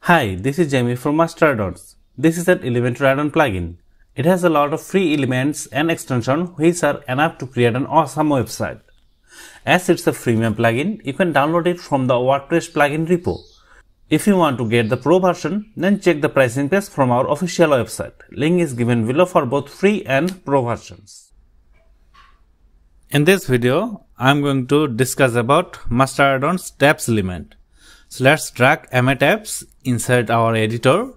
Hi, this is Jamie from Master Add-ons. This is an Elementor add-on plugin. It has a lot of free elements and extensions which are enough to create an awesome website. As it's a freemium plugin, you can download it from the WordPress plugin repo. If you want to get the pro version, then check the pricing page from our official website. Link is given below for both free and pro versions. In this video, I'm going to discuss about Master Add-ons tabs element. So let's drag MA tabs inside our editor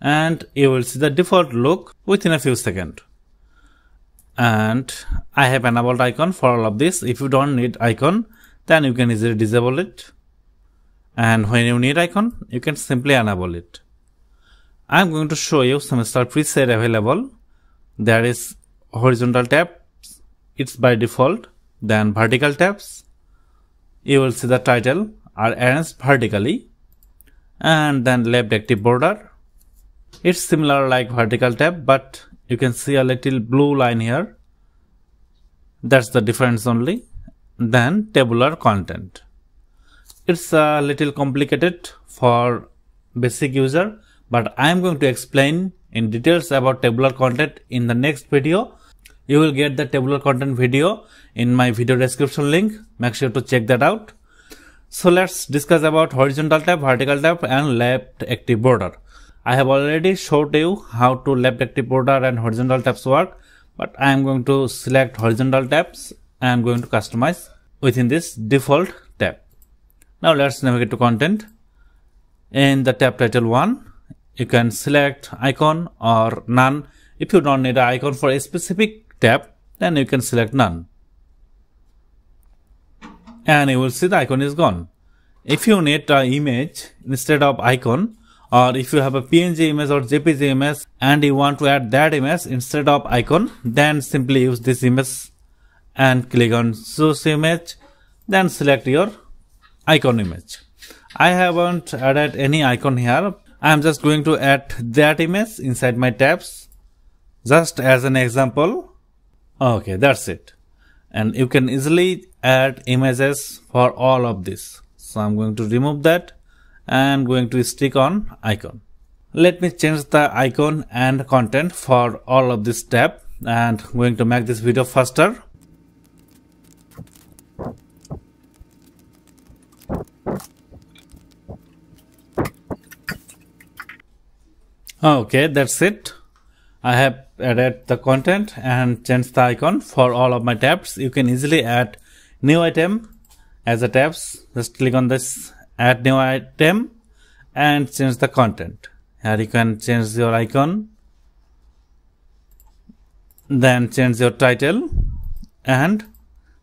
and you will see the default look within a few seconds. And I have enabled icon for all of this. If you don't need icon, then you can easily disable it and when you need icon you can simply enable it i'm going to show you some style preset available there is horizontal tabs it's by default then vertical tabs. You will see the title are arranged vertically and then left active border. It's similar like vertical tab but you can see a little blue line here. That's the difference only then tabular content. It's a little complicated for basic user, but I am going to explain in details about tabular content in the next video. You will get the tabular content video in my video description link. Make sure to check that out. So let's discuss about horizontal tab, vertical tab and left active border. I have already showed you how to left active border and horizontal tabs work, but I am going to select horizontal tabs and going to customize within this default tab. Now let's navigate to content. In the tab title 1, you can select icon or none. If you don't need an icon for a specific tab, then you can select none. And you will see the icon is gone. If you need an image instead of icon, or if you have a PNG image or JPG image and you want to add that image instead of icon, then simply use this image and click on choose image, then select your icon image. I haven't added any icon here. I am just going to add that image inside my tabs just as an example. Okay, that's it. And you can easily add images for all of this. So I'm going to remove that and going to stick on icon. Let me change the icon and content for all of this tab and going to make this video faster. Okay, that's it. I have added the content and changed the icon for all of my tabs. You can easily add new item as a tabs. Just click on this add new item and change the content. Here you can change your icon. Then change your title and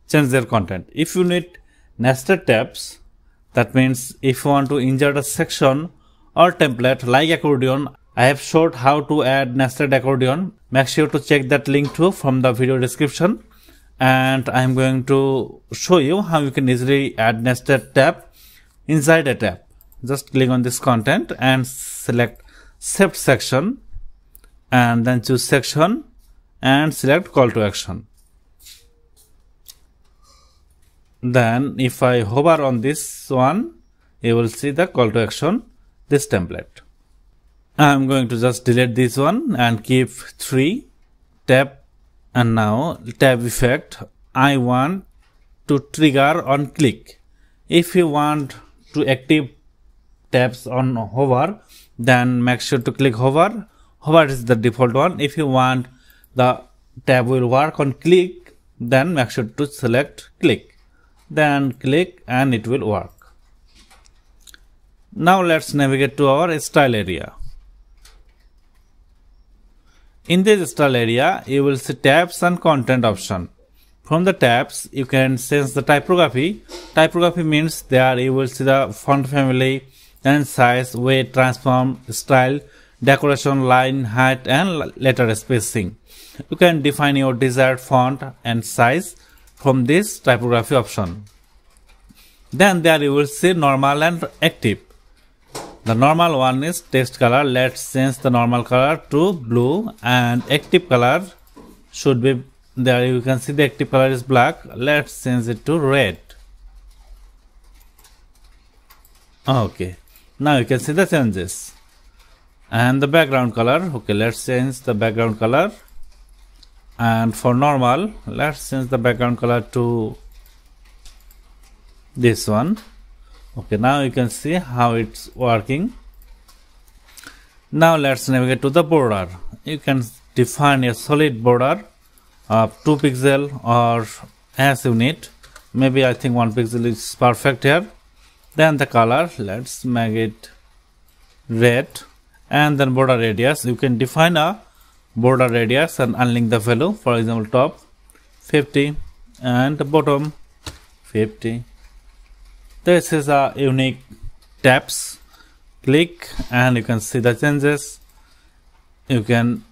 change their content. If you need nested tabs, that means if you want to insert a section or template like accordion, I have showed how to add nested accordion. Make sure to check that link too from the video description. And I'm going to show you how you can easily add nested tab inside a tab. Just click on this content and select shift section and then choose section and select call to action. Then if I hover on this one, you will see the call to action, this template. I'm going to just delete this one and keep 3 tab and now tab effect I want to trigger on click. If you want to active tabs on hover then make sure to click hover. Hover is the default one. If you want the tab will work on click then make sure to select click. Then click and it will work. Now let's navigate to our style area. In this style area, you will see tabs and content option. From the tabs, you can sense the typography. Typography means there you will see the font family and size, weight, transform, style, decoration, line, height and letter spacing. You can define your desired font and size from this typography option. Then there you will see normal and active. The normal one is text color. Let's change the normal color to blue and active color should be there. You can see the active color is black. Let's change it to red. Okay. Now you can see the changes. And the background color. Okay let's change the background color. And for normal let's change the background color to this one okay now you can see how it's working. Now let's navigate to the border. You can define a solid border of 2 pixel or as you need. Maybe I think 1 pixel is perfect here. Then the color let's make it red. And then border radius. You can define a border radius and unlink the value. For example top 50 and bottom 50 this is a unique tabs. Click and you can see the changes. You can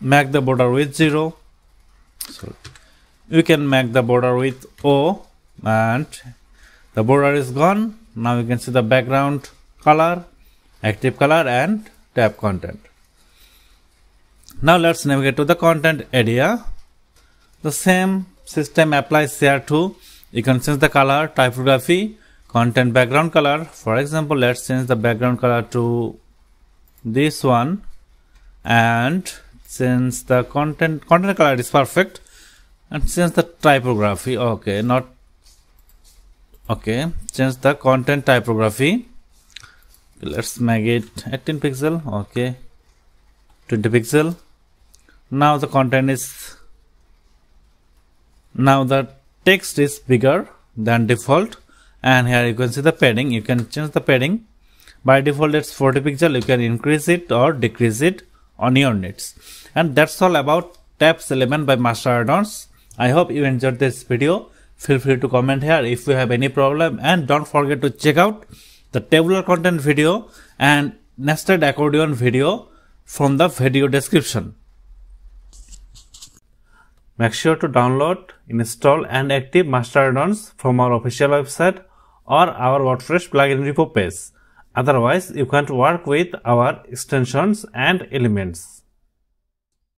make the border with 0 so you can make the border with O and the border is gone. Now you can see the background color active color and tab content. Now let's navigate to the content area. The same system applies here too you can change the color typography content background color. For example let's change the background color to this one and since the content content color is perfect. And since the typography. Okay not okay change the content typography. Let's make it 18 pixel. Okay 20 pixel. Now the content is now the text is bigger than default and here you can see the padding. You can change the padding. By default it's 40 pixel. You can increase it or decrease it on your needs. And that's all about tabs element by master add-ons. I hope you enjoyed this video. Feel free to comment here if you have any problem. And don't forget to check out the tabular content video and nested accordion video from the video description. Make sure to download, install and active master add-ons from our official website or our WordPress plugin repo page. Otherwise, you can't work with our extensions and elements.